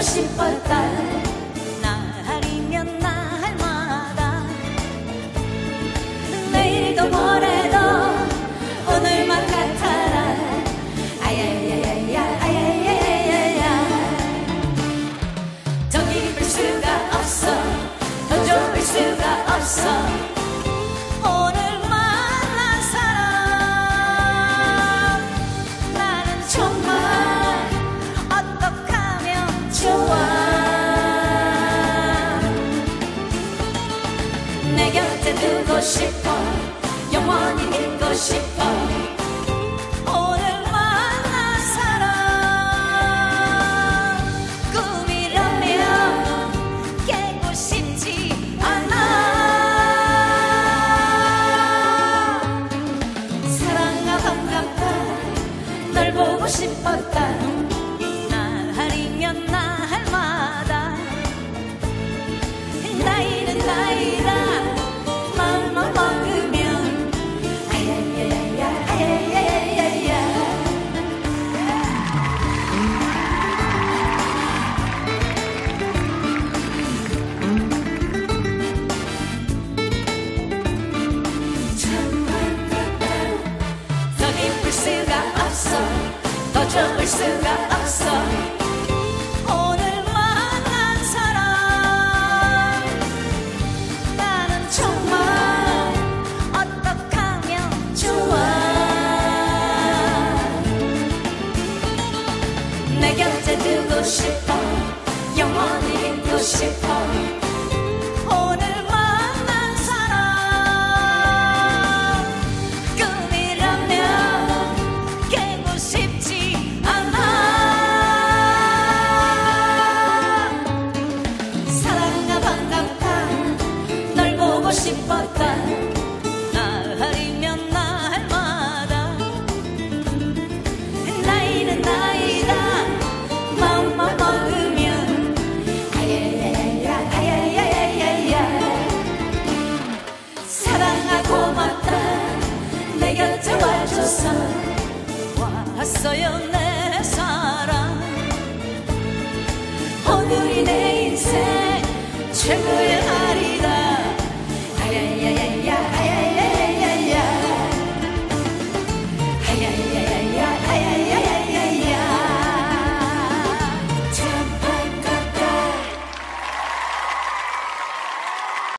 보고 싶었다. 날이면 날마다. 내일도 모레도 오늘만 같아라. 아야야야야 아야야야야. 더 깊을 수가 없어. 더 좁을 수가 없어 좋아. 내 곁에 두고 싶어. 영원히 있고 싶어. 오늘 만난 사람 꿈이라면 깨고 싶지 않아. 사랑아 반갑다. 널 보고 싶었다 내 곁에 두고 싶어. 영원히 있고 싶어. 오늘 만난 사람. 꿈이라면 깨고 싶지 않아. 사랑아 반갑다. 널 보고 싶었다 왔어요 내 사랑. 오늘이 내 인생 최고의